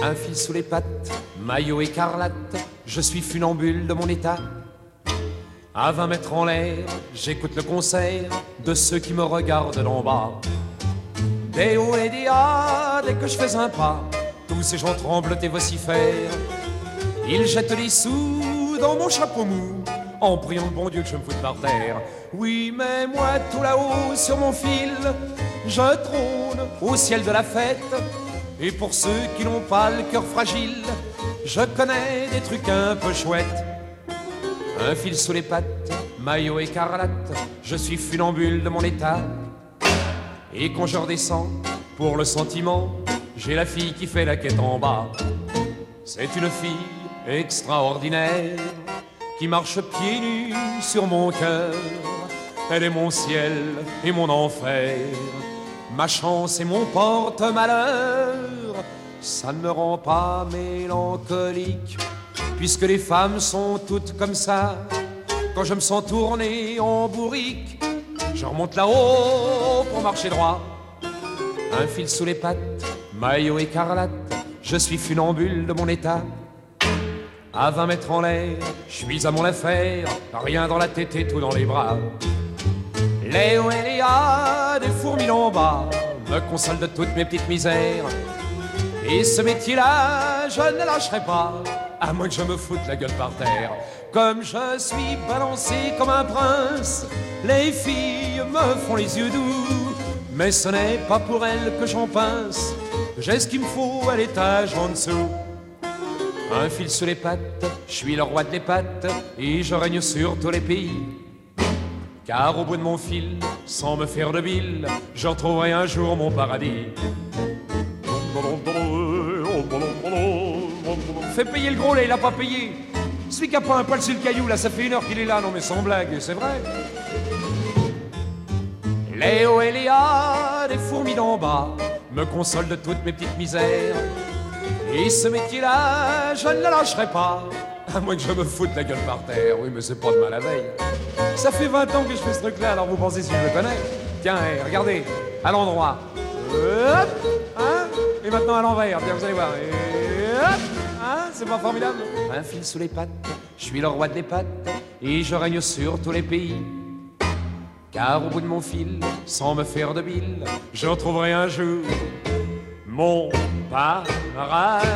Un fil sous les pattes, maillot écarlate, je suis funambule de mon état. À 20 mètres en l'air, j'écoute le concert de ceux qui me regardent d'en bas. Des hauts et des bas, dès que je fais un pas, tous ces gens tremblent et vocifèrent. Ils jettent des sous dans mon chapeau mou, en priant le bon Dieu que je me foute par terre. Oui, mais moi, tout là-haut, sur mon fil, je trône au ciel de la fête. Et pour ceux qui n'ont pas le cœur fragile, je connais des trucs un peu chouettes. Un fil sous les pattes, maillot écarlate, je suis funambule de mon état. Et quand je redescends, pour le sentiment, j'ai la fille qui fait la quête en bas. C'est une fille extraordinaire qui marche pieds nus sur mon cœur. Elle est mon ciel et mon enfer, ma chance et mon porte-malheur. Ça ne me rend pas mélancolique, puisque les femmes sont toutes comme ça. Quand je me sens tourner en bourrique, je remonte là-haut pour marcher droit. Un fil sous les pattes, maillot écarlate, je suis funambule de mon état. À 20 mètres en l'air, je suis à mon affaire, rien dans la tête et tout dans les bras. Léo et Léa, des fourmis en bas, me consolent de toutes mes petites misères. Et ce métier-là, je ne lâcherai pas, à moins que je me foute la gueule par terre. Comme je suis balancé comme un prince, les filles me font les yeux doux. Mais ce n'est pas pour elles que j'en pince, j'ai ce qu'il me faut à l'étage en dessous. Un fil sous les pattes, je suis le roi des pattes, et je règne sur tous les pays. Car au bout de mon fil, sans me faire de bile, je retrouverai un jour mon paradis. Fais payer le gros là, il a pas payé. Celui qui a pas un poil sur le caillou, là, ça fait une heure qu'il est là, non mais sans blague, c'est vrai. Léo et Léa, des fourmis d'en bas, me consolent de toutes mes petites misères. Et ce métier-là, je ne le lâcherai pas, à moins que je me foute la gueule par terre. Oui, mais c'est pas de mal à veille. Ça fait 20 ans que je fais ce truc-là, alors vous pensez si je le connais Tiens, hey, regardez, à l'endroit. Hop, hein Et maintenant à l'envers, tiens, vous allez voir. Et hop, hein C'est pas formidable Un fil sous les pattes, je suis le roi des pattes, et je règne sur tous les pays. Car au bout de mon fil, sans me faire de bile, je retrouverai un jour mon paradis.